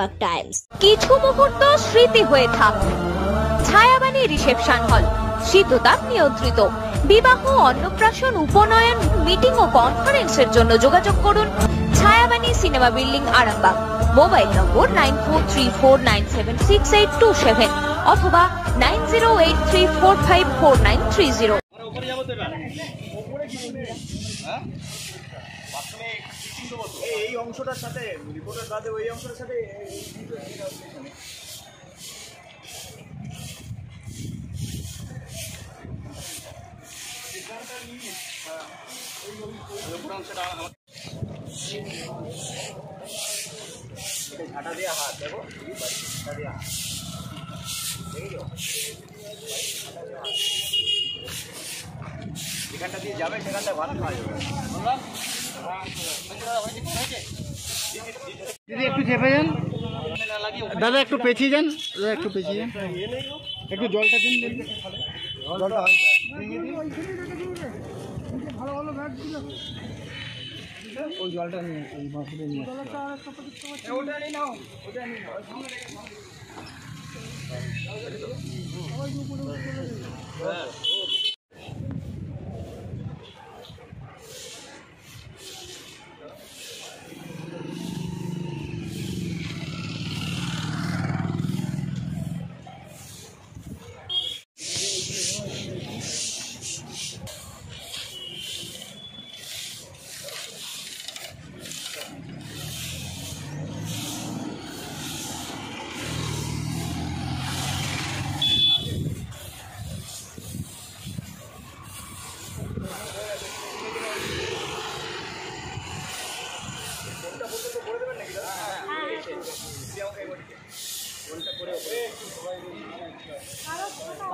Arambagh Times কিছু মুহূর্ত স্মৃতি হয়ে থাক। ছায়াবাণী রিসেপশন হল। শীততাপ নিয়ন্ত্রিত। বিবাহ, অন্নপ্রাশন, উপনয়ন মিটিং ও কনফারেন্সের জন্য যোগাযোগ করুন। Chhayabani cinema building, Arambagh. Mobile number nine four three four nine seven six eight two seven অথবা nine zero eight three four five four nine three zero এই অংশটার সাথে রিপোর্টের বাদে ওই অংশটার সাথে ঝাঁটা দেওয়া হাত দেখো ঝাঁটা দেওয়া হাত দেখেছ? ঝাঁটা দেওয়া হাত। যেখানটা দিয়ে যাবে সেখানটা ভালো খাওয়া যাবে দিদি একটু চেপে যান দাদা একটু পেছিয়ে যান দাদা একটু পেছিয়ে যান একটু জলটা দিন দিন জলটা ওই জলটা নিয়ে ওই বাঁকুড়ে নিয়ে ওটা নিয়ে নাও ওটা নিয়ে নাও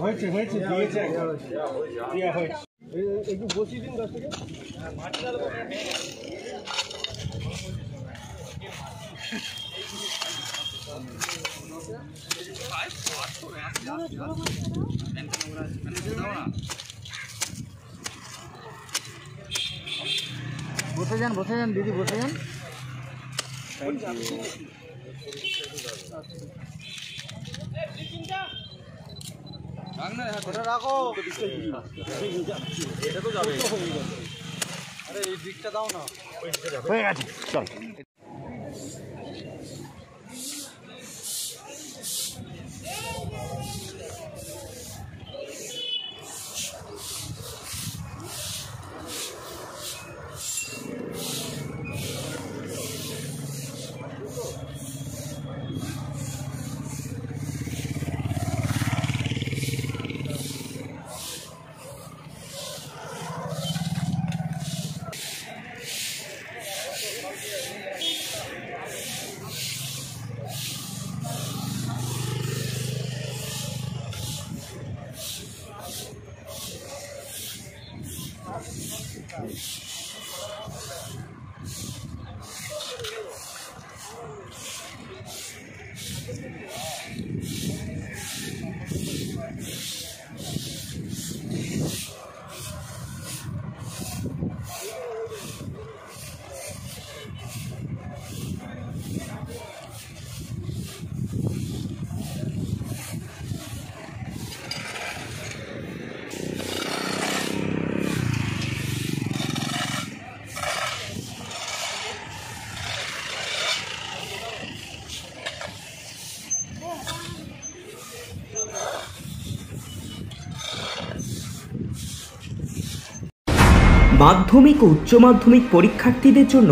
হয়েছে হয়েছে দিয়েছে দেওয়া হয়েছে। একটু বসিয়ে দিন দশ থেকে। বসে যান বসে যান দিদি বসে যান। রাখো। এটা তো যাবে। আরে এই দিকটা দাও না হয়ে গেছে চল। মাধ্যমিক ও উচ্চ মাধ্যমিক পরীক্ষার্থীদের জন্য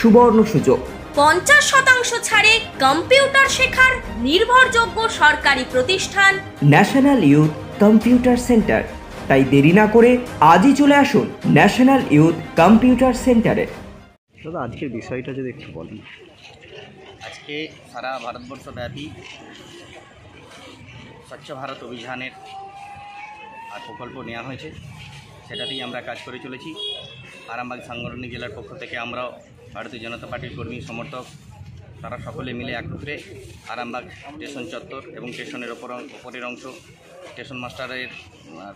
সুবর্ণ সুযোগ। পঞ্চাশ শতাংশ ছাড়ে কম্পিউটার শেখার নির্ভরযোগ্য সরকারি প্রতিষ্ঠান। National youth computer centre. তাই দেরি না করে আজই চলে আসুন ন্যাশনাল ইউথ কম্পিউটার সেন্টারে। দাদা আজকের বিষয়টা যদি একটু বলেন। আজকে সারা ভারতবর্ষব্যাপী স্বচ্ছ ভারত অভিযানের আর প্রকল্প নেওয়া হয়েছে। সেটাতেই আমরা কাজ করে চলেছি। আরামবাগ সাংগঠনিক জেলার পক্ষ থেকে আমরাও ভারতীয় জনতা পার্টির কর্মী, সমর্থক, তারা সকলে মিলে একত্রে আরামবাগ স্টেশন চত্বর এবং স্টেশনের ওপর ওপরের অংশ, স্টেশন মাস্টারের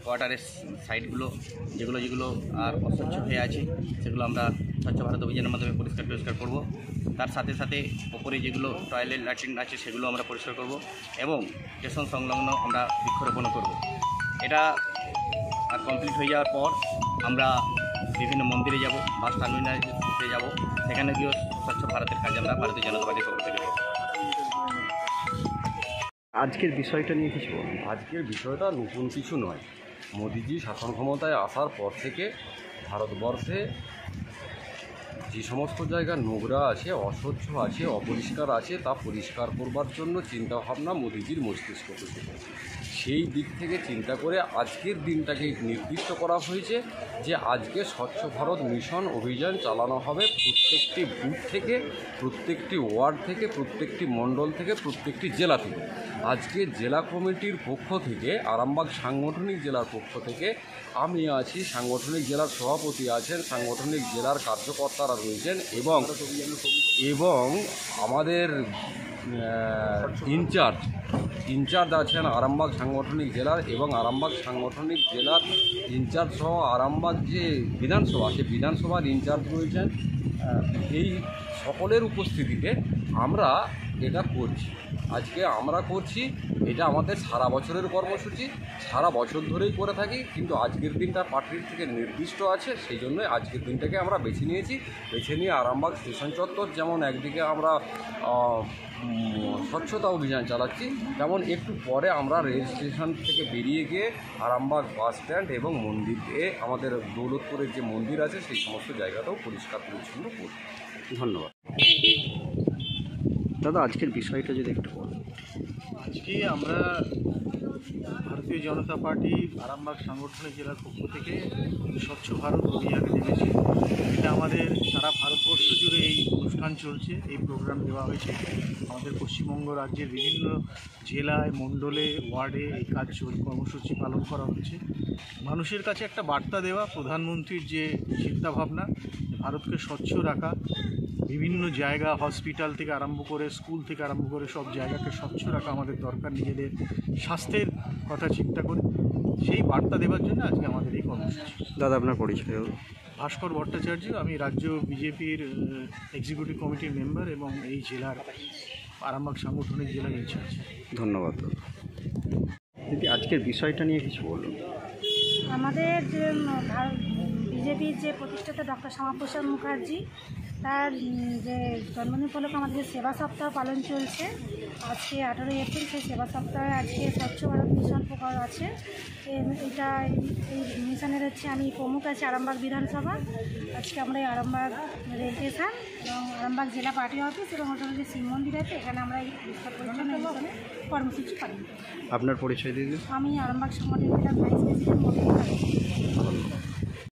কোয়ার্টারের সাইডগুলো যেগুলো যেগুলো আর অস্বচ্ছ হয়ে আছে, সেগুলো আমরা স্বচ্ছ ভারত অভিযানের মাধ্যমে পরিষ্কার পরিষ্কার করব। তার সাথে সাথে ওপরে যেগুলো টয়লেট ল্যাট্রিন আছে, সেগুলো আমরা পরিষ্কার করব এবং স্টেশন সংলগ্ন আমরা বৃক্ষরোপণ করব। এটা আর কমপ্লিট হয়ে যাওয়ার পর আমরা বিভিন্ন মন্দিরে যাব বাস টার্মিনালে যাব। সেখানে গিয়েও স্বচ্ছ ভারতের কাজ আমরা ভারতীয় জনতা পার্টির পক্ষ থেকে আজকের বিষয়টা নিয়ে কিছু বলুন। আজকের বিষয়টা নতুন কিছু নয়। মোদিজি শাসন ক্ষমতায় আসার পর থেকে ভারতবর্ষে যে সমস্ত জায়গা নোংরা আছে অস্বচ্ছ আছে অপরিষ্কার আছে তা পরিষ্কার করবার জন্য চিন্তাভাবনা মোদিজির মস্তিষ্ক থেকে সেই দিক থেকে চিন্তা করে আজকের দিনটাকে নির্দিষ্ট করা হয়েছে যে আজকে স্বচ্ছ ভারত মিশন অভিযান চালানো হবে প্রত্যেকটি বুথ থেকে, প্রত্যেকটি ওয়ার্ড থেকে, প্রত্যেকটি মণ্ডল থেকে, প্রত্যেকটি জেলা থেকে। আজকে জেলা কমিটির পক্ষ থেকে, আরামবাগ সাংগঠনিক জেলার পক্ষ থেকে আমি আছি সাংগঠনিক জেলার সভাপতি আছেন, সাংগঠনিক জেলার কার্যকর্তারা রয়েছেন এবং এবং আমাদের ইনচার্জ ইনচার্জ আছেন আরামবাগ সাংগঠনিক জেলার এবং আরামবাগ সাংগঠনিক জেলার ইনচার্জ সহ আরামবাগ যে বিধানসভা, সে বিধানসভার ইনচার্জ রয়েছেন। এই সকলের উপস্থিতিতে আমরা এটা করছি। আজকে আমরা করছি, এটা আমাদের সারা বছরের কর্মসূচি। সারা বছর ধরেই করে থাকি, কিন্তু আজকের দিনটা পার্টির থেকে নির্দিষ্ট আছে, সেই জন্যই আজকের দিনটাকে আমরা বেছে নিয়েছি। বেছে নিয়ে আরামবাগ স্টেশন চত্বর যেমন একদিকে আমরা স্বচ্ছতা অভিযান চালাচ্ছি, তেমন একটু পরে আমরা রেল স্টেশন থেকে বেরিয়ে গিয়ে আরামবাগ বাস স্ট্যান্ড এবং মন্দিরে আমাদের দৌলতপুরের যে মন্দির আছে, সেই সমস্ত জায়গাটাও পরিষ্কার পরিচ্ছন্ন করব। ধন্যবাদ। দাদা, আজকের বিষয়টা যদি একটু বলেন। আজকে আমরা ভারতীয় জনতা পার্টি আরামবাগ সাংগঠনিক জেলার পক্ষ থেকে স্বচ্ছ ভারত অভিযানে নেমেছি। এটা আমাদের সারা ভারতবর্ষ জুড়ে এই অনুষ্ঠান চলছে, এই প্রোগ্রাম দেওয়া হয়েছে। আমাদের পশ্চিমবঙ্গ রাজ্যের বিভিন্ন জেলায়, মণ্ডলে, ওয়ার্ডে এই কাজ কর্মসূচি পালন করা হচ্ছে। মানুষের কাছে একটা বার্তা দেওয়া, প্রধানমন্ত্রীর যে চিন্তাভাবনা ভারতকে স্বচ্ছ রাখা, বিভিন্ন জায়গা, হসপিটাল থেকে আরম্ভ করে, স্কুল থেকে আরম্ভ করে সব জায়গাকে স্বচ্ছ রাখা আমাদের দরকার, নিজেদের স্বাস্থ্যের কথা চিন্তা করে। সেই বার্তা দেওয়ার জন্য আজকে আমাদের এই কর্মসূচি। দাদা, আপনার পরিচয়। ভাস্কর ভট্টাচার্য আমি রাজ্য বিজেপির এক্সিকিউটিভ কমিটির মেম্বার এবং এই জেলার আরামবাগ সাংগঠনিক জেলার ইনচার্জ ধন্যবাদ দাদা। আজকের বিষয়টা নিয়ে কিছু বলুন। আমাদের যে বিজেপির যে প্রতিষ্ঠাতা ডক্টর শ্যামাপ্রসাদ মুখার্জি তার যে জন্মদিন উপলক্ষে আমাদের সেবা সপ্তাহ পালন চলছে। আজকে আঠারোই এপ্রিল সেই সেবা সপ্তাহে আজকে স্বচ্ছ ভারত মিশন প্রকার আছে। এটা এই মিশনের হচ্ছে আমি প্রমুখ আছি আরামবাগ বিধানসভা। আজকে আমরা এই আরামবাগ রেল স্টেশন এবং আরামবাগ জেলা পার্টি অফিস এবং ওখানে যে শিব মন্দির আছে। এখানে আমরা এই কর্মসূচি পালন করি আপনার পরিচয় দিদি আমি আরামবাগ সংগঠন জেলার ভাইস প্রেসিডেন্ট